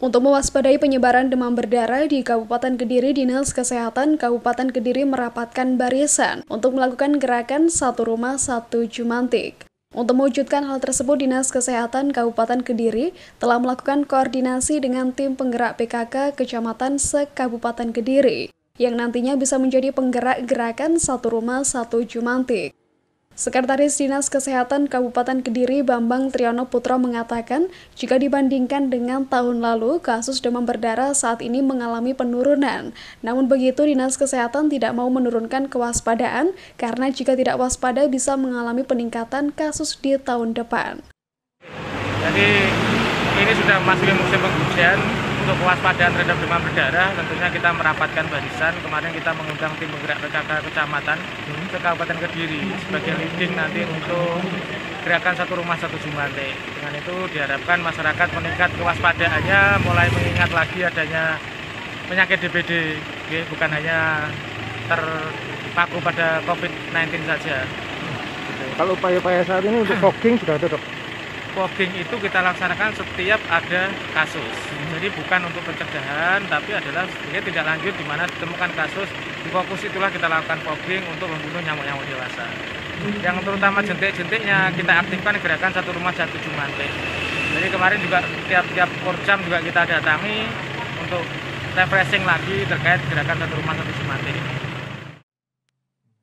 Untuk mewaspadai penyebaran demam berdarah di Kabupaten Kediri, Dinas Kesehatan Kabupaten Kediri merapatkan barisan untuk melakukan gerakan satu rumah satu Jumantik. Untuk mewujudkan hal tersebut, Dinas Kesehatan Kabupaten Kediri telah melakukan koordinasi dengan tim penggerak PKK Kecamatan se-Kabupaten Kediri, yang nantinya bisa menjadi penggerak gerakan satu rumah satu Jumantik. Sekretaris Dinas Kesehatan Kabupaten Kediri Bambang Triyono Putro mengatakan, jika dibandingkan dengan tahun lalu, kasus demam berdarah saat ini mengalami penurunan. Namun begitu, Dinas Kesehatan tidak mau menurunkan kewaspadaan karena jika tidak waspada bisa mengalami peningkatan kasus di tahun depan. Jadi ini sudah masuk musim penghujan, untuk kewaspadaan terhadap demam berdarah tentunya kita merapatkan barisan. Kemarin kita mengundang tim penggerak PKK kecamatan ke Kabupaten Kediri sebagai leading nanti untuk gerakan satu rumah satu Jumate dengan itu diharapkan masyarakat meningkat kewaspadaannya mulai mengingat lagi adanya penyakit DBD bukan hanya terpaku pada COVID-19 saja. Kalau upaya-upaya saat ini untuk fogging sudah ada dok? Fogging itu kita laksanakan setiap ada kasus. Jadi bukan untuk pencegahan, tapi adalah sebagai tidak lanjut di mana ditemukan kasus, di fokus itulah kita lakukan fogging untuk membunuh nyamuk-nyamuk dewasa. Yang terutama jentik-jentiknya kita aktifkan gerakan satu rumah satu Jumante. Jadi kemarin juga tiap-tiap korjam juga kita datangi untuk refreshing lagi terkait gerakan satu rumah satu Jumante ini.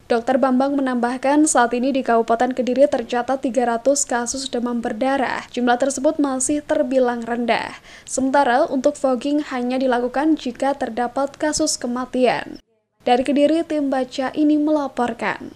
Dr. Bambang menambahkan saat ini di Kabupaten Kediri tercatat 300 kasus demam berdarah. Jumlah tersebut masih terbilang rendah. Sementara untuk fogging hanya dilakukan jika terdapat kasus kematian. Dari Kediri, tim baca ini melaporkan.